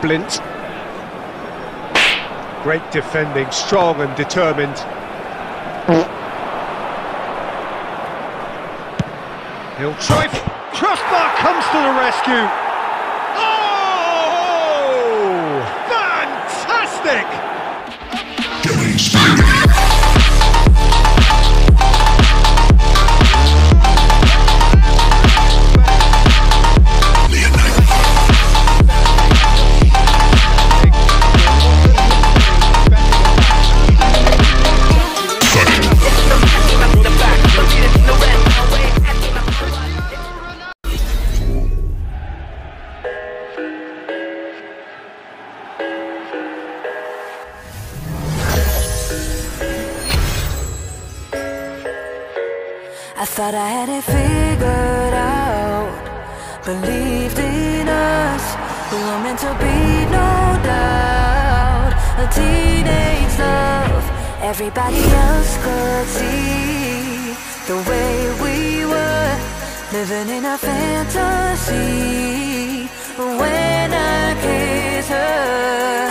Blint. Great defending, strong and determined. He'll try. Crossbar comes to the rescue. Oh! Fantastic! I thought I had it figured out. Believed in us. We were meant to be, no doubt. A teenage love. Everybody else could see the way we were. Living in a fantasy. When I kissed her,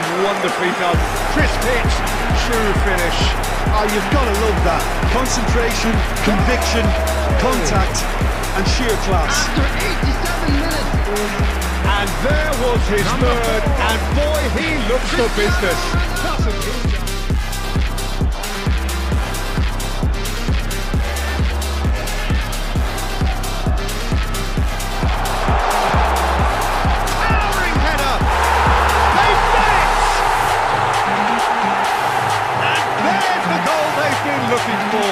That's wonderfully done. Crisp hit, true finish. Oh, you've got to love that. Concentration, conviction, contact, and sheer class. After 87 minutes, And there was his third, and boy, he looks for business. Looking for.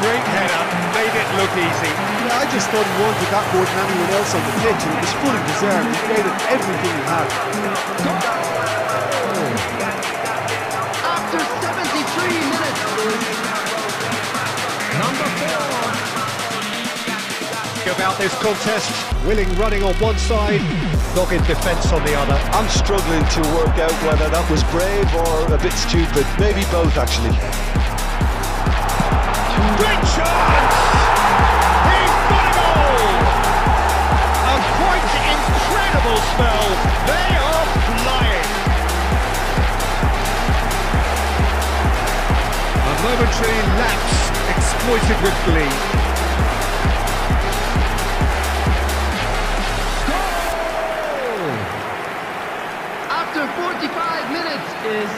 Great header, made it look easy. Yeah, I just thought he wanted that more than anyone else on the pitch, and it was fully deserved. He gave it everything he had. after 73 minutes, number four, About this contest, Willing running on one side, dogged defence on the other. I'm struggling to work out whether that was brave or a bit stupid. Maybe both, actually. Great chance! He's got a goal! A quite incredible spell. They are flying. A momentary lapse exploited with glee. After 45 minutes is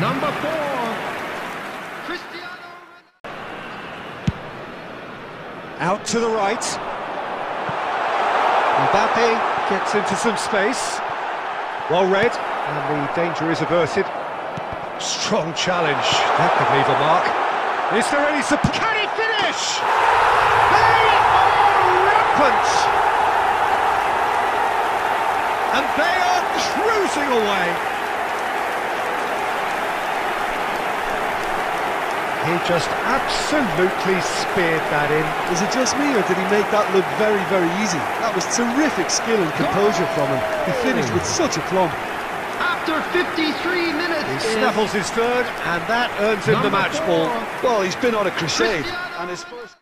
number four, Cristiano Ronaldo. Out to the right. Mbappe gets into some space. Well read, and the danger is averted. Strong challenge. That could leave a mark. Is there any support? Can he finish? They are oh, rampant! And they are cruising away. He just absolutely speared that in. Is it just me, or did he make that look very, very easy? That was terrific skill and composure from him. He finished with such a plumb. After 53 minutes He is snaffles his third, and that earns him the match four, ball. Well, he's been on a crusade, Cristiano and his first...